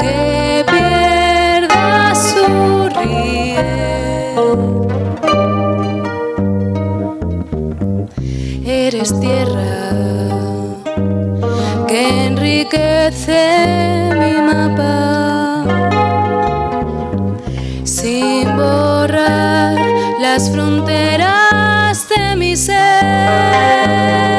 que pierda su riel. Eres tierra que enriquece mi mapa sin borrar las fronteras de mi ser.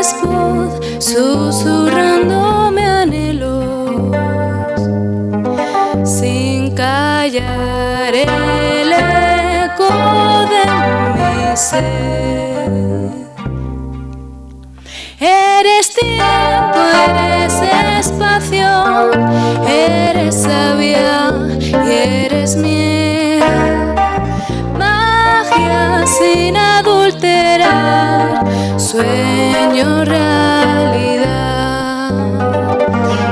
Voz susurrándome anhelos sin callar el eco de mi ser. Eres tiempo, eres espacio, eres sabia y eres miel. Magia sin adulterar, sueño realidad.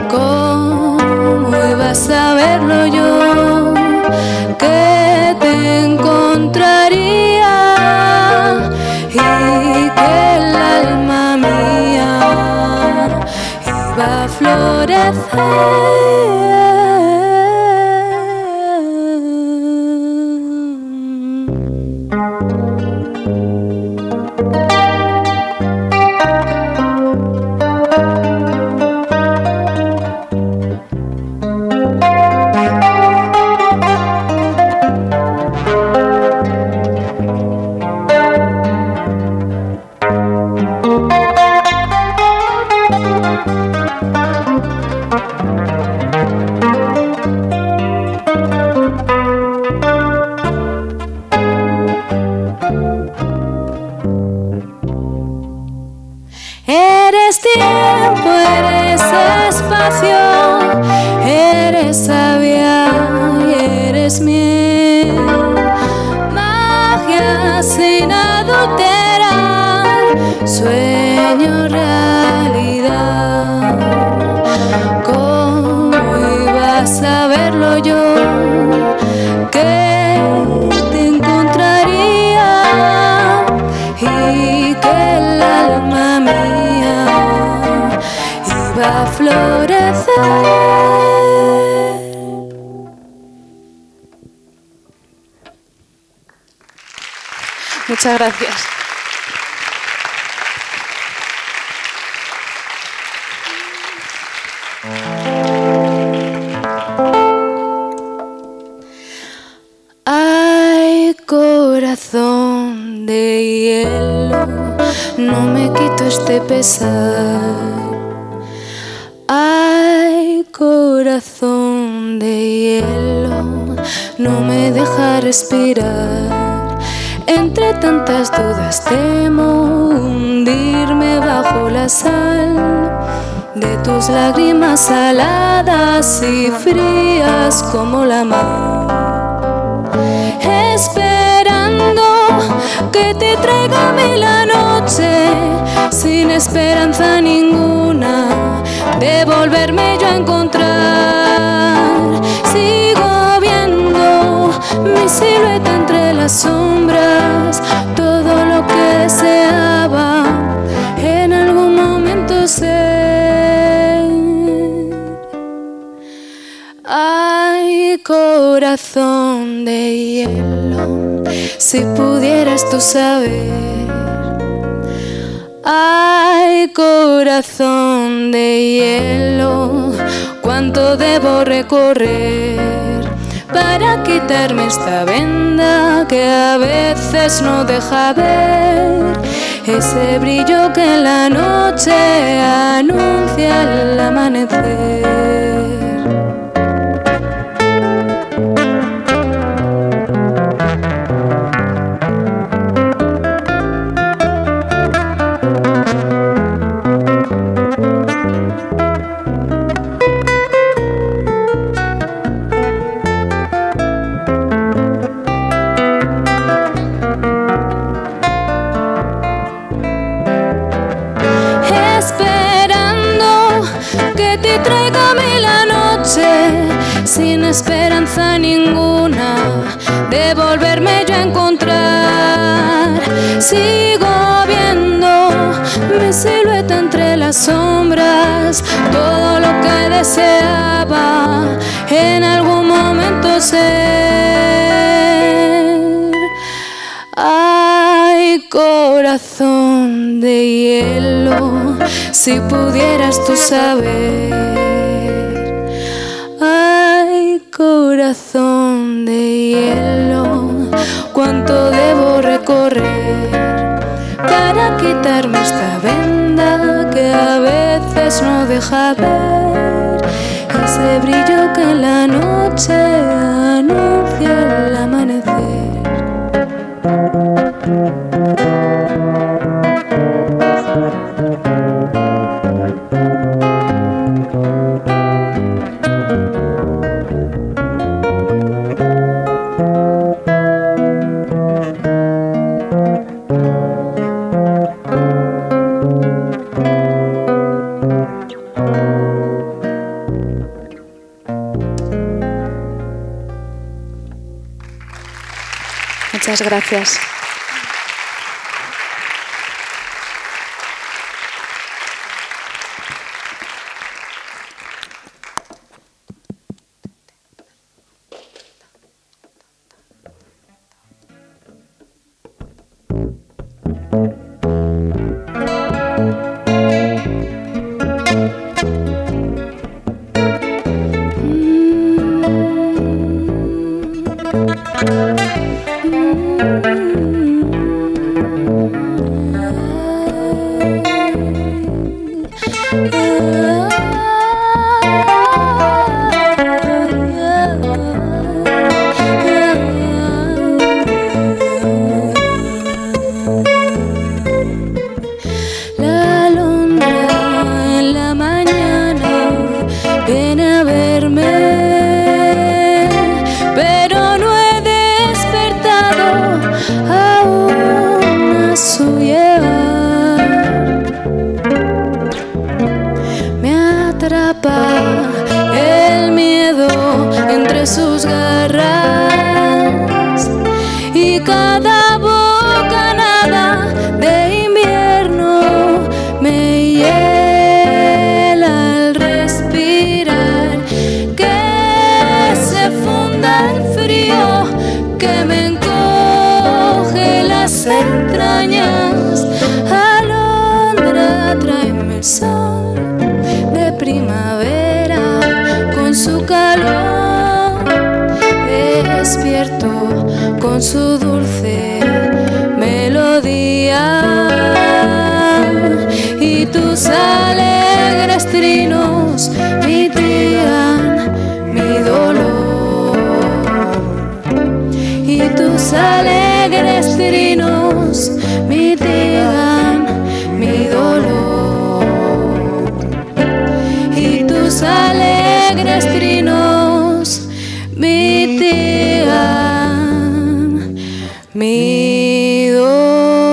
¿Cómo iba a saberlo yo que te encontraría y que el alma mía iba a florecer? Sueño realidad. ¿Cómo iba a saberlo yo que te encontraría y que gracias. Ay, corazón de hielo, no me quito este pesar. Ay, corazón de hielo, no me deja respirar. Entre tantas dudas temo hundirme bajo la sal de tus lágrimas saladas y frías como la mar. Esperando que te traiga a mí la noche sin esperanza ninguna de volverme las sombras, todo lo que deseaba en algún momento ser. Ay, corazón de hielo, si pudieras tú saber. Ay, corazón de hielo, cuánto debo recorrer para quitarme esta venda que a veces no deja ver ese brillo que en la noche anuncia el amanecer. Sigo viendo mi silueta entre las sombras, todo lo que deseaba en algún momento ser. Ay, corazón de hielo, si pudieras tú saber. Corazón de hielo, cuánto debo recorrer para quitarme esta venda que a veces no deja ver. Ese brillo que en la noche Muchas gracias. Sol de primavera con su calor, despierto con su dulce melodía. Y tus alegres trinos mitigan mi dolor. Y tus alegres mi dolor.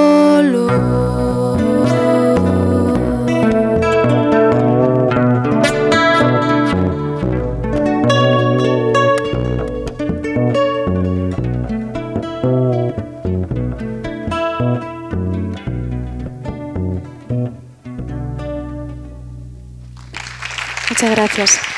Muchas gracias.